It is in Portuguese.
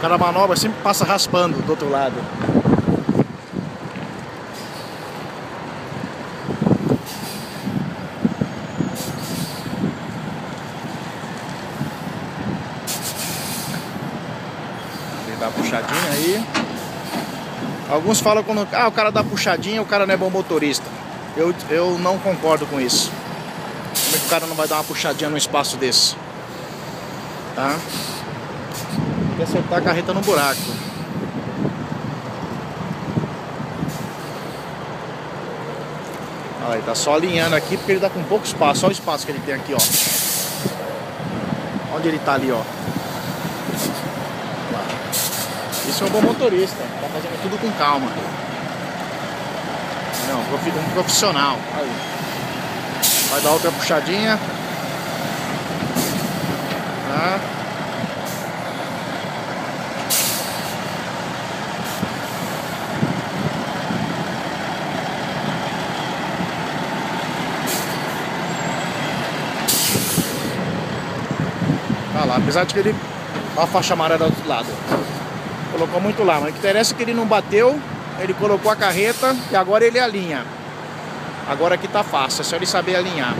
cara manobra sempre passa raspando do outro lado. Dá puxadinha aí. Alguns falam quando ah, o cara dá puxadinha, o cara não é bom motorista. Eu, eu não concordo com isso. Como é que o cara não vai dar uma puxadinha num espaço desse? Tá? Tem que acertar a carreta no buraco. Olha, ele tá só alinhando aqui porque ele tá com pouco espaço. Olha o espaço que ele tem aqui, ó. Onde ele tá ali, ó. Isso é um bom motorista. Tá fazendo tudo com calma. Não, um profissional. Aí. Vai dar outra puxadinha. Tá lá, apesar de que ele. Olha a faixa amarela do outro lado. Colocou muito lá, mas o que interessa é que ele não bateu, ele colocou a carreta e agora ele alinha. Agora aqui tá fácil, é só ele saber alinhar.